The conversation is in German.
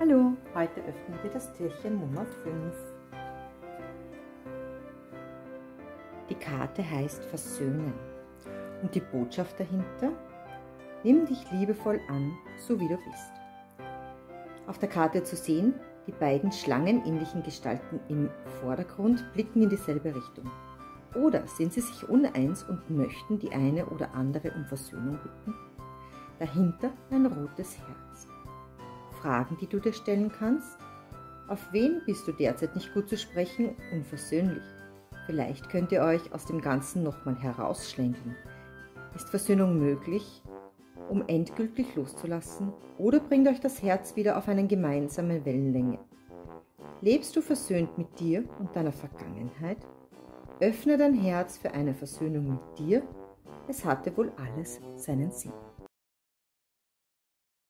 Hallo, heute öffnen wir das Türchen Nummer 5. Die Karte heißt Versöhnen und die Botschaft dahinter, nimm dich liebevoll an, so wie du bist. Auf der Karte zu sehen, die beiden schlangenähnlichen Gestalten im Vordergrund blicken in dieselbe Richtung. Oder sind sie sich uneins und möchten die eine oder andere um Versöhnung bitten? Dahinter ein rotes Herz. Fragen, die du dir stellen kannst? Auf wen bist du derzeit nicht gut zu sprechen, unversöhnlich? Vielleicht könnt ihr euch aus dem Ganzen nochmal herausschlängeln. Ist Versöhnung möglich, um endgültig loszulassen? Oder bringt euch das Herz wieder auf eine gemeinsame Wellenlänge? Lebst du versöhnt mit dir und deiner Vergangenheit? Öffne dein Herz für eine Versöhnung mit dir. Es hatte wohl alles seinen Sinn.